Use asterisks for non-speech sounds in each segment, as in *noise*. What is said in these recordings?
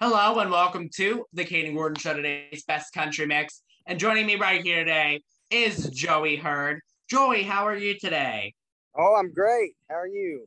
Hello and welcome to the Kayden Gordon Show today's Best Country Mix. And joining me right here today is Joey Herd. Joey, how are you today? Oh, I'm great. How are you?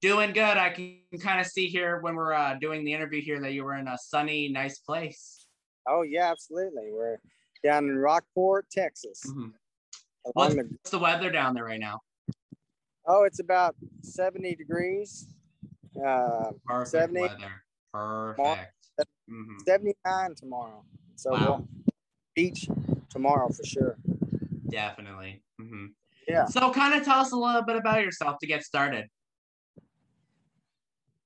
Doing good. I can kind of see here when we're uh, doing the interview here that you were in a sunny, nice place. Oh yeah, absolutely. We're down in Rockport, Texas. Mhm. What's, the- what's the weather down there right now? oh, it's about 70 degrees. Uh, Perfect 70. weather. Perfect. hmm 79 tomorrow. So Wow. we'll beach tomorrow for sure. Definitely. hmm Yeah. So, kind of tell us a little bit about yourself to get started.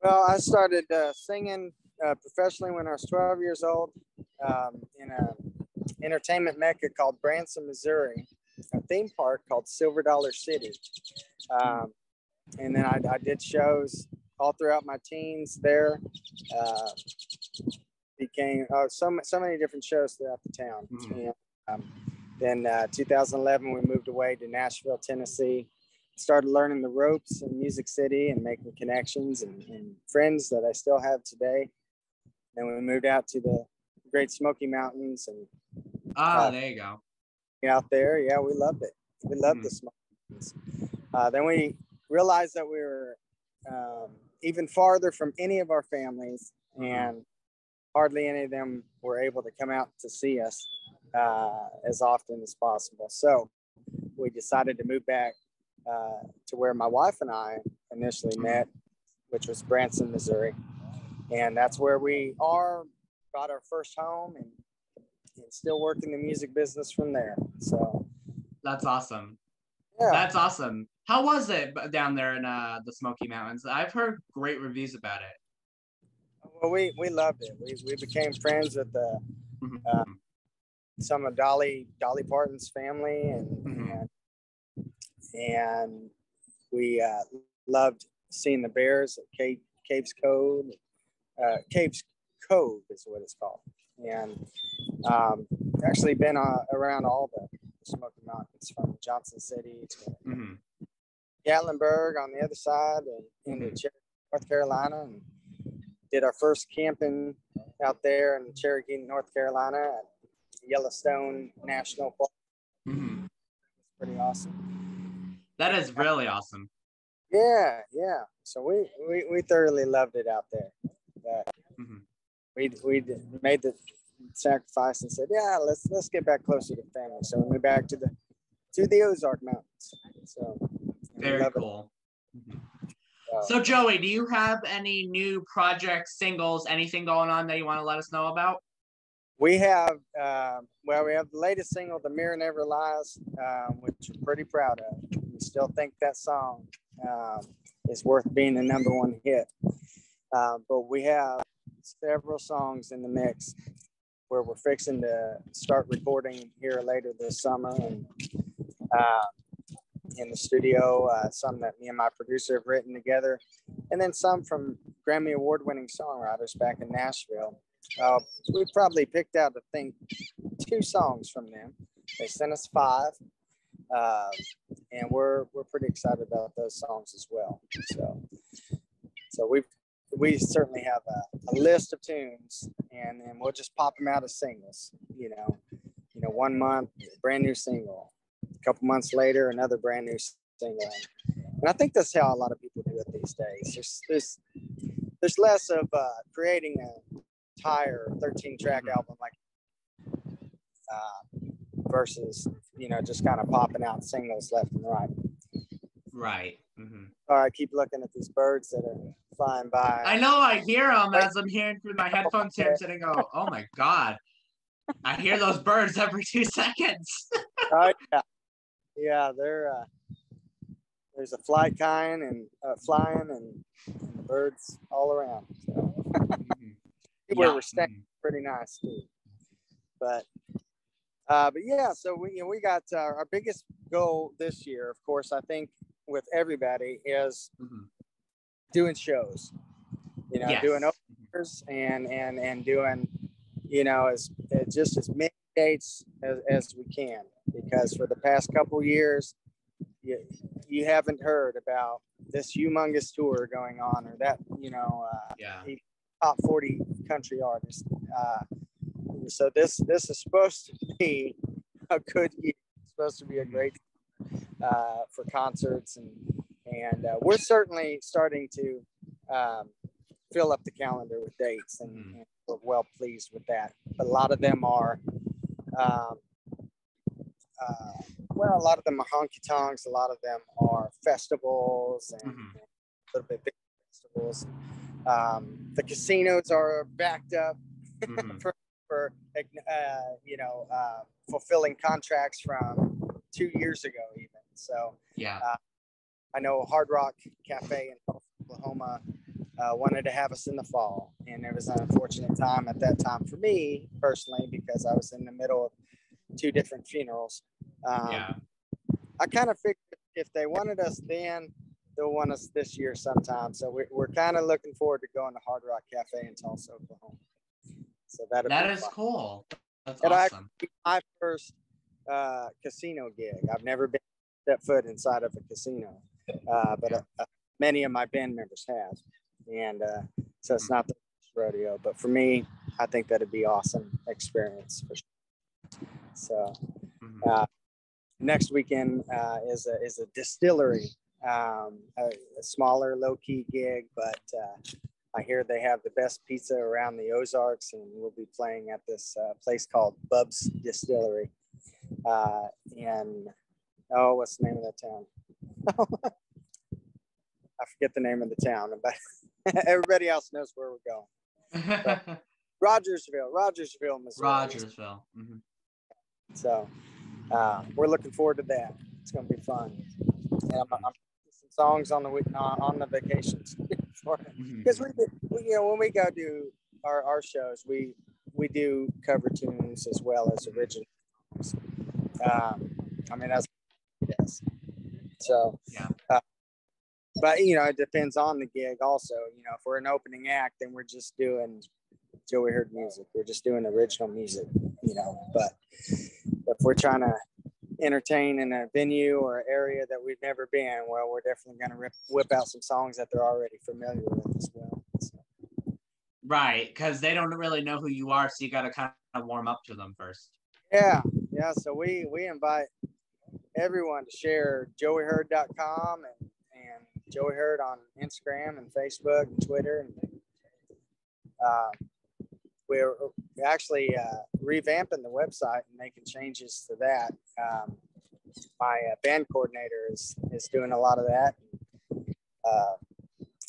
Well, I started uh, singing uh, professionally when I was 12 years old um, in an entertainment mecca called Branson, Missouri, a theme park called Silver Dollar City. Um, and then I, I did shows all throughout my teens there. Uh, became oh, so, so many different shows throughout the town. Mhm. And, um, then uh, 2011, we moved away to Nashville, Tennessee started learning the ropes in Music City and making connections and, and friends that I still have today. Then we moved out to the Great Smoky Mountains and Ah, Uh, there you go. out there. Yeah, we loved it. We loved Mhm. the Smoky Mountains. Uh, then we realized that we were um, even farther from any of our families, Mhm. and hardly any of them were able to come out to see us uh, as often as possible. So we decided to move back uh, to where my wife and I initially Mhm. met, which was Branson, Missouri, and that's where we are. Got our first home and, and still working the music business from there. So That's awesome. yeah. That's awesome. How was it down there in uh, the Smoky Mountains? I've heard great reviews about it. Well, we, we loved it. We, we became friends with the, Mhm. Uh, some of Dolly Dolly Parton's family, and Mhm. and, and we uh, loved seeing the bears at Cape Cades Cove. Uh, Cades Cove is what it's called, and um, actually been uh, around all the Smoky Mountains from Johnson City to Mhm. Gatlinburg on the other side and into Mhm. North Carolina and did our first camping out there in Cherokee, North Carolina at Yellowstone National Park. Mhm. It's pretty awesome. That is really awesome. Yeah, yeah. So we, we, we thoroughly loved it out there. But Mhm. we, we made the sacrifice and said, yeah, let's let's get back closer to family. So we moved back to the to the Ozark Mountains. So Very cool. Mhm. Uh, So, Joey, do you have any new projects, singles, anything going on that you want to let us know about? We have, uh, well, we have the latest single, "The Mirror Never Lies," um, which we're pretty proud of. We still think that song um, is worth being the number one hit. Um, but we have several songs in the mix where we're fixing to start recording here later this summer and uh, in the studio. Uh, some that me and my producer have written together, and then some from Grammy Award-winning songwriters back in Nashville. Uh, we probably picked out, I think, two songs from them. They sent us five, uh, and we're we're pretty excited about those songs as well. So, so we we certainly have a, a list of tunes, and then we'll just pop them out as singles. You know, you know, one month brand new single, a couple months later another brand new single, and I think that's how a lot of people do it these days. There's there's there's less of uh, creating a entire 13 track Mhm. album like uh, versus you know just kind of popping out singles left and right Right. hmm all right keep looking at these birds that are flying by I know I hear them as I'm hearing through my headphones here. I'm sitting go, oh my God. I hear those birds every two seconds. *laughs* oh, yeah yeah they're uh, there's a fly kind and uh, flying and, birds all around so *laughs* where Yeah. we're staying pretty nice too. But uh, but yeah, so we you know, we got uh, our biggest goal this year, of course, I think with everybody is Mhm. doing shows. You know, Yes. doing openers and and and doing you know as, as just as many dates as, as we can because for the past couple years you, you haven't heard about this humongous tour going on or that you know uh, Yeah. top 40 country artist. Uh, so this this is supposed to be a good year. It's supposed to be a great uh, for concerts and and uh, we're certainly starting to um, fill up the calendar with dates and, Mhm. and we're well pleased with that. But a lot of them are, um, uh, well, a lot of them are honky tonks. A lot of them are festivals and Mhm. a little bit big festivals. Um, the casinos are backed up Mhm. *laughs* for, for uh, you know, uh, fulfilling contracts from two years ago, even. So Yeah. I know Hard Rock Cafe in Oklahoma uh, wanted to have us in the fall, and it was an unfortunate time at that time for me personally because I was in the middle of two different funerals. Um, yeah. I kind of figured if they wanted us then, they'll want us this year sometime. So we're, we're kind of looking forward to going to Hard Rock Cafe in Tulsa, Oklahoma. So That be is fun. cool. That's And I- awesome. my first uh, casino gig. I've never been step foot inside of a casino, uh, but Yeah. uh, many of my band members have, and uh, so it's not the first rodeo. But for me, I think that'd be awesome experience for sure. So Mhm. Next weekend uh, is a is a distillery, um, a, a smaller, low key gig, but uh, I hear they have the best pizza around the Ozarks, and we'll be playing at this uh, place called Bub's Distillery. Uh, in oh, what's the name of that town? *laughs* I forget the name of the town, but *laughs* everybody else knows where we're going. *laughs* Rogersville, Rogersville, Missouri. Rogersville. Mhm. So uh, we're looking forward to that. It's going to be fun. And I'm, I'm some songs on the week on, on the vacations *laughs* because we, we, you know, when we go do our, our shows, we we do cover tunes as well as original. songs. Um, I mean, that's yes. So Yeah. uh, but you know, it depends on the gig. Also, you know, if we're an opening act, then we're just doing Joey Herd music. We're just doing original music. You know, but if we're trying to entertain in a venue or area that we've never been, well, we're definitely going to whip out some songs that they're already familiar with as well. So, Right, because they don't really know who you are, so you got to kind of warm up to them first. yeah, yeah. So we we invite everyone to share joeyherd.com and and Joey Herd on Instagram and Facebook and Twitter and uh, we're actually uh, revamping the website and making changes to that. Um, my uh, band coordinator is is doing a lot of that. Uh,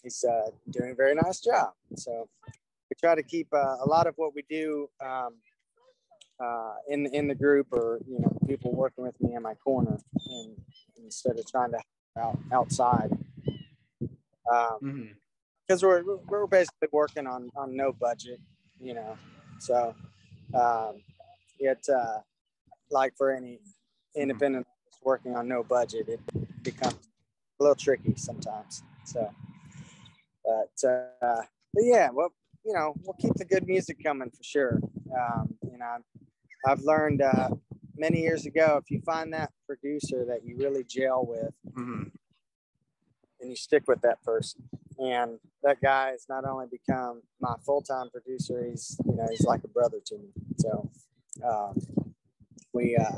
he's uh, doing a very nice job. So we try to keep uh, a lot of what we do um, uh, in in the group, or you know, people working with me in my corner, and instead of trying to out outside. Um, Mhm. because we're we're basically working on on no budget, you know. So um, it uh, like for any independent artist working on no budget, it becomes a little tricky sometimes. So, but uh, but yeah, well, you know, we'll keep the good music coming for sure. Um, you know, I've learned uh, many years ago if you find that producer that you really gel with Mhm. and you stick with that person. And that guy has not only become my full-time producer, he's you know he's like a brother to me. So um, we uh,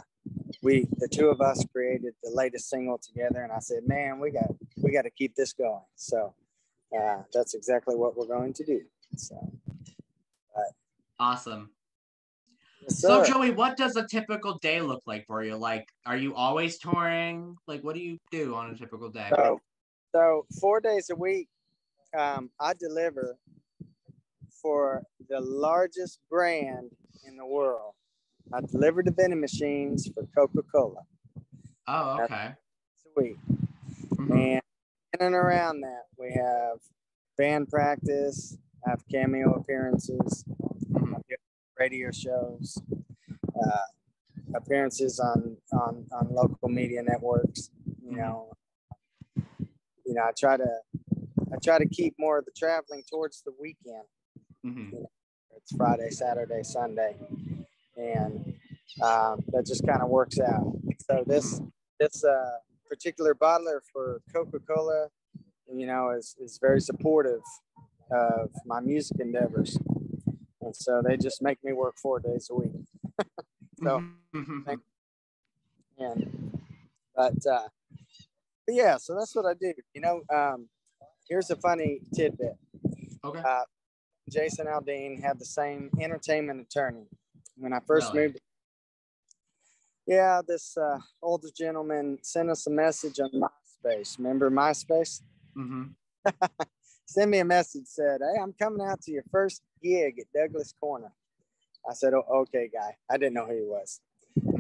we the two of us created the latest single together, and I said, man, we got we got to keep this going. So uh, that's exactly what we're going to do. So Awesome. yes, So. Joey, what does a typical day look like for you? Like, are you always touring? Like, what do you do on a typical day? So, so four days a week, um, I deliver for the largest brand in the world. I deliver the vending machines for Coca Cola Oh, okay. Sweet. Mhm. And in and around that, we have band practice, I have cameo appearances, Mhm. Do radio shows, uh, appearances on, on, on local media networks. You Mhm. know, you know, I try to I try to keep more of the traveling towards the weekend. Mhm. It's Friday, Saturday, Sunday, and um, that just kind of works out. So this this uh, particular bottler for Coca Cola, you know, is is very supportive of my music endeavors. And so they just make me work four days a week. *laughs* so, Mhm. and, but, uh, but yeah, so that's what I do. You know, um, here's a funny tidbit. okay. Uh, Jason Aldean had the same entertainment attorney when I first Really? moved. Yeah, this uh, older gentleman sent us a message on MySpace. Remember MySpace? Mm-hmm. *laughs* Send me a message said, "Hey, I'm coming out to your first gig at Douglas Corner." I said, oh, "Okay, guy." I didn't know who he was.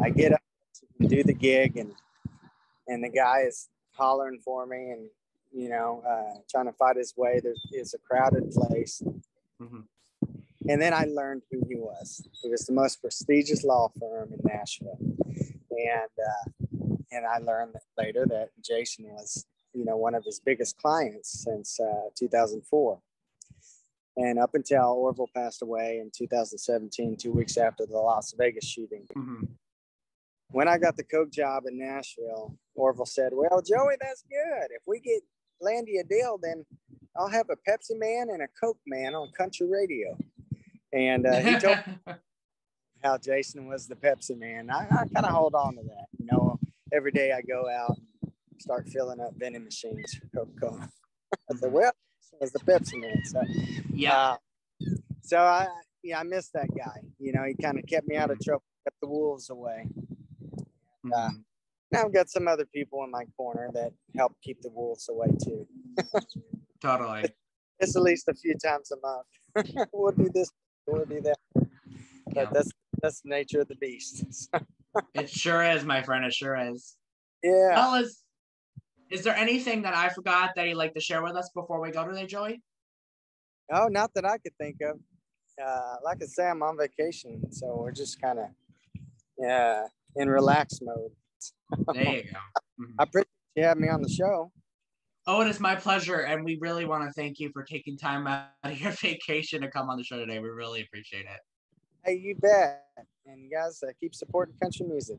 I get up, do the gig, and and the guy is hollering for me, and you know, uh, trying to fight his way. There is a crowded place. hmm And then I learned who he was. It was the most prestigious law firm in Nashville, and uh, and I learned later that Jason was, you know, one of his biggest clients since uh, 2004. And up until Orville passed away in 2017, two weeks after the Las Vegas shooting, hmm when I got the Coke job in Nashville, Orville said, "Well, Joey, that's good. If we get Landy a deal, then I'll have a Pepsi man and a Coke man on country radio." And uh, he told *laughs* how Jason was the Pepsi man. I, I kind of hold on to that. You know, every day I go out and start filling up vending machines for Coca Cola. *laughs* I said, "Well, was the Pepsi man." So, yeah. uh, so I yeah, I miss that guy. You know, he kind of kept me out of trouble, kept the wolves away. uh, Now I've got some other people in my corner that help keep the wolves away too. *laughs* Totally. It's at least a few times a month. *laughs* we'll do this, we'll do that. But Yeah. that's that's the nature of the beast. *laughs* It sure is, my friend. It sure is. yeah. Well, is is there anything that I forgot that you'd like to share with us before we go today, Joey? Oh, not that I could think of. Uh, like I say, I'm on vacation, so we're just kind of yeah in relaxed mode. There you go. Mhm. I appreciate you having me on the show. Oh, it is my pleasure, and we really want to thank you for taking time out of your *laughs* vacation to come on the show today. We really appreciate it. Hey, you bet. And you guys uh, keep supporting country music.